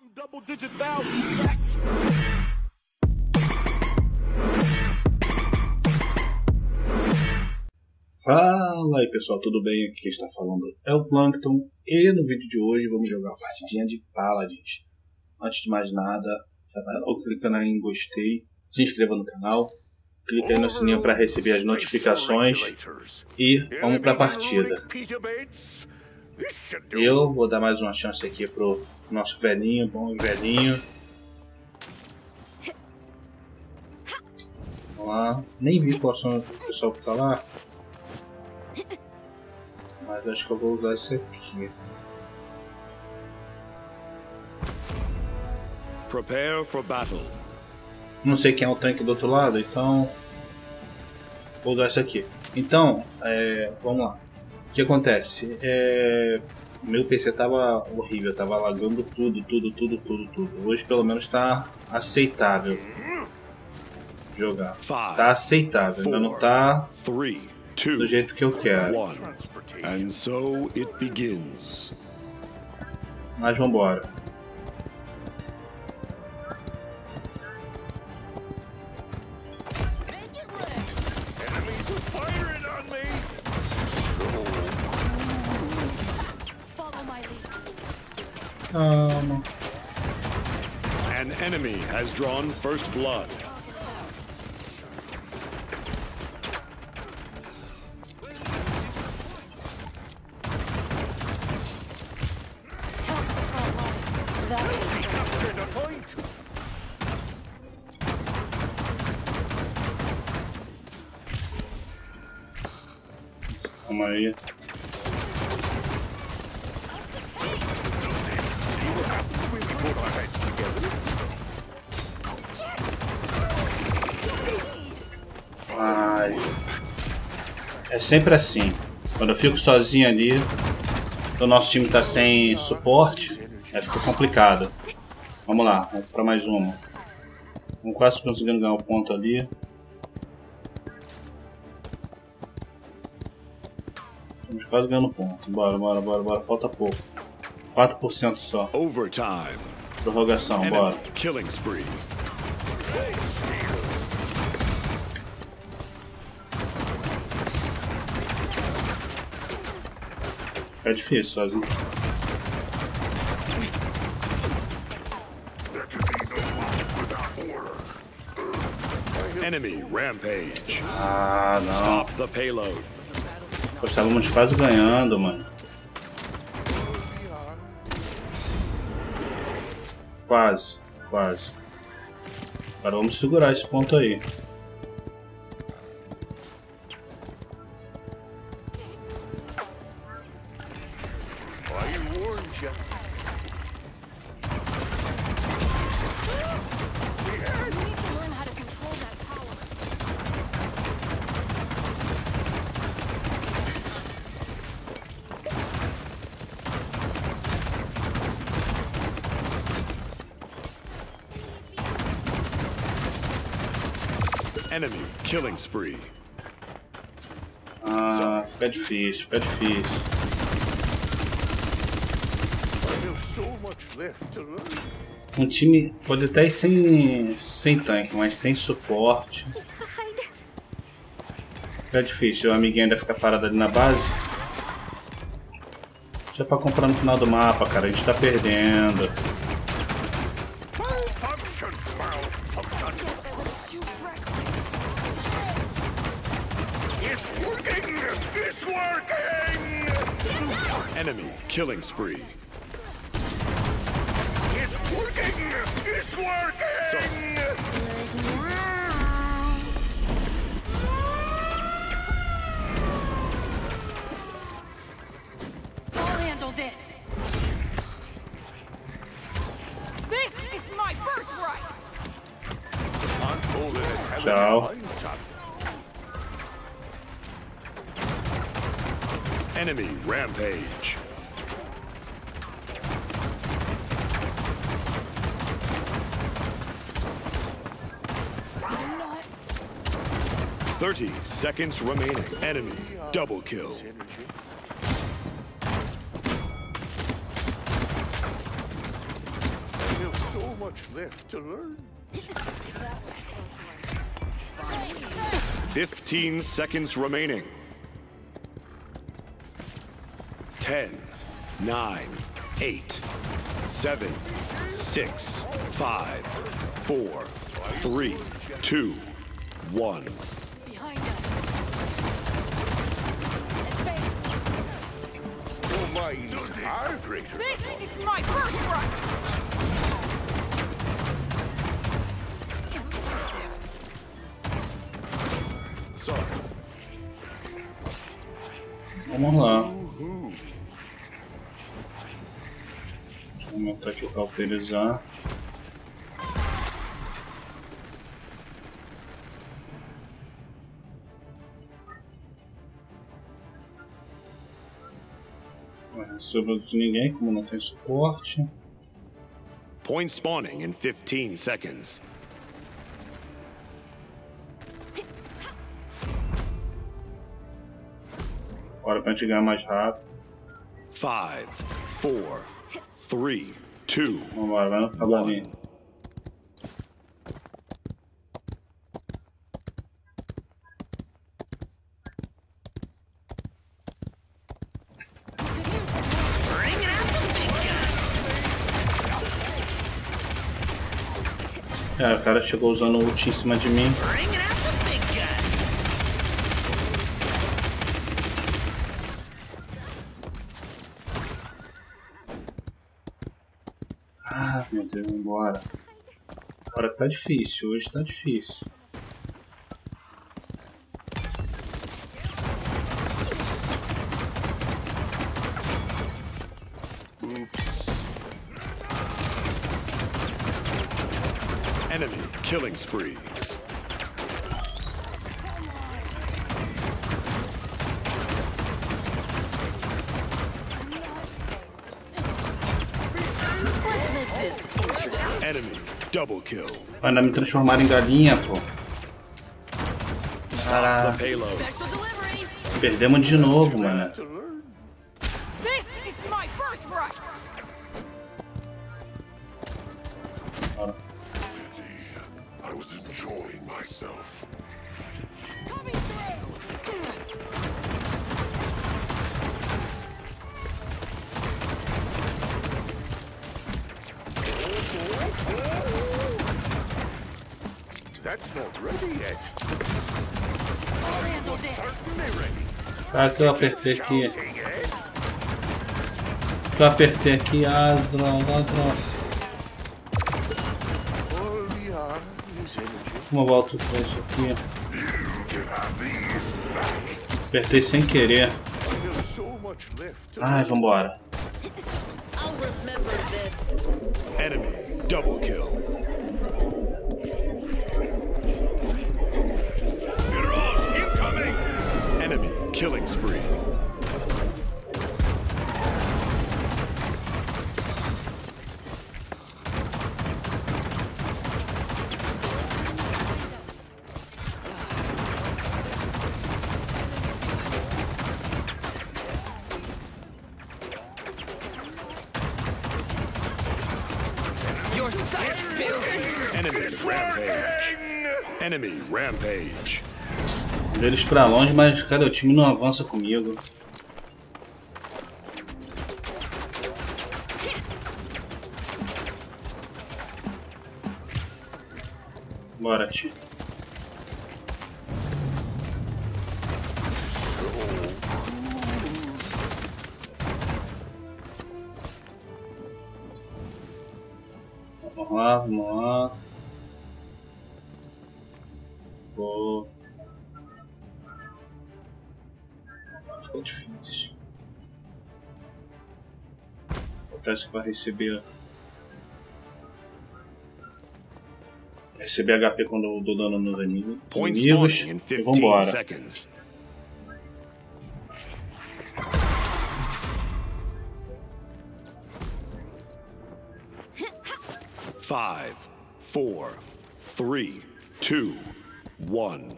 Double digit thousands. Fala aí pessoal, tudo bem? Aqui quem está falando é o Plankton e no vídeo de hoje vamos jogar uma partidinha de Paladins. Antes de mais nada, já vai logo clicando aí em gostei, se inscreva no canal, clica aí no sininho para receber as notificações e vamos para a partida. Eu vou dar mais uma chance aqui pro nosso velhinho, bom velhinho. Vamos lá, nem vi qual são o pessoal que tá lá. Mas acho que eu vou usar esse aqui. Prepare for battle. Não sei quem é o tanque do outro lado, então. Vou usar esse aqui. Então, é, vamos lá. O que acontece? É, meu PC tava horrível, tava lagando tudo, tudo, tudo, tudo, tudo. Hoje pelo menos tá aceitável jogar. Tá aceitável, ainda não tá do jeito que eu quero. Mas vambora. Enemy has drawn first blood. The Ai. É sempre assim. Quando eu fico sozinho ali, o nosso time tá sem suporte, aí fica complicado. Vamos lá, vamos pra mais uma. Vamos quase conseguindo ganhar o ponto ali. Estamos quase ganhando ponto. Bora, bora, bora, bora. Falta pouco. 4% só. Overtime. Prorrogação, bora. killing spree. É difícil sozinho. Enemy rampage. Ah, não. Stop the payload. Pô, estávamos quase ganhando, mano. Quase, quase. Agora vamos segurar esse ponto aí. Enemy killing spree. Ah, fica difícil, fica difícil. Um time pode até ir sem, sem tanque, mas sem suporte. Fica difícil, o amiguinho ainda fica parado ali na base. Já pra comprar no final do mapa, cara, a gente tá perdendo. Enemy killing spree. I'll handle this. This is my birthright. Tchau. Enemy rampage. 30 seconds remaining. Enemy double kill. Still so much left to learn. 15 seconds remaining. 10, 9, 8, 7, 6, 5, 4, 3, 2, 1. Behind us. Your minds are greater. This is my birthright! Sorry. Vamos lá. Eu aumentar aqui o cauterizar. Ué, Sobrou de ninguém, como não tem suporte. Point spawning in 15 seconds. Bora pra gente ganhar mais rápido. 5, 4, 3, 2, Vambora, vai no cavalinho. 1. É, o cara chegou usando o ult em cima de mim. Agora tá difícil, hoje tá difícil. Enemy killing spree. Let's make this interesting. Enemy double kill. Vai ainda me transformar em galinha, pô. Caraca, delivery. perdemos de novo, mano. To learn. This is my birthright! Bora. I was enjoying myself. Tá, que eu apertei aqui. Que eu apertei aqui. Ah, droga, ah, energy. Como eu volto pra isso aqui? Apertei sem querer. Ai, vambora. Enemy double kill. Killing spree. Your sight building. Enemy rampage. Enemy rampage. Deles pra longe, mas cara, o time não avança comigo. Bora, tio. Vamos lá, vamos lá. Vou. Acontece que vai receber. Receber HP quando eu dou dano nos inimigos. Inimigos e 15 vambora. seconds. Five, four, three, two, one.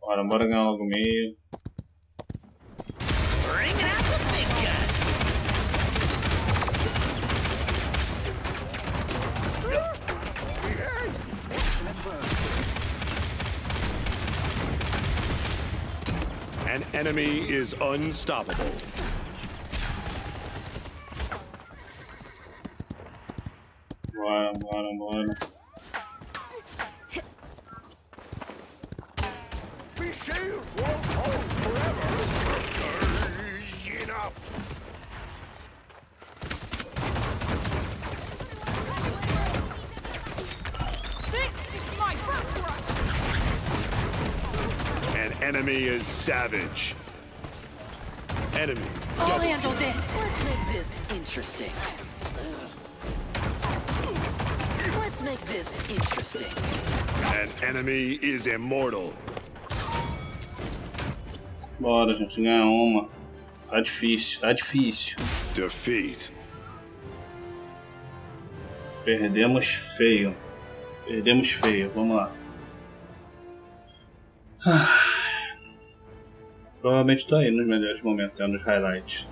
Bora, bora ganhar logo meio. Enemy is unstoppable. Be shield won't hold forever. Easy up. This is my birthright! An enemy is savage. Enemy I'll double handle this. Let's make this interesting. Let's make this interesting. An enemy is immortal. Bora, gente, ganhar uma. Tá difícil, tá difícil. Defeat. Perdemos feio. Perdemos feio, vamos lá. Ah. Provavelmente tô aí nos melhores momentos, né, nos highlights.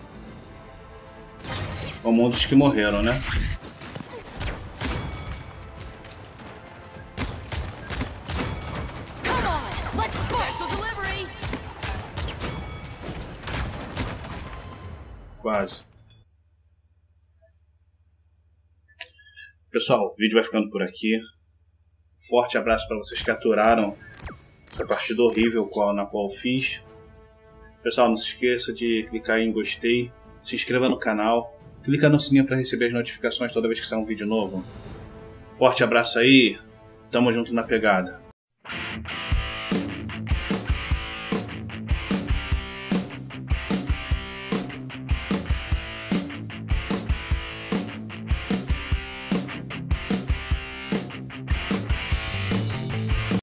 Como um dos que morreram, né? Quase. Pessoal, o vídeo vai ficando por aqui. Forte abraço para vocês que aturaram essa partida horrível na qual eu fiz. Pessoal, não se esqueça de clicar em gostei, se inscreva no canal, clica no sininho para receber as notificações toda vez que sair um vídeo novo. Forte abraço aí, tamo junto na pegada.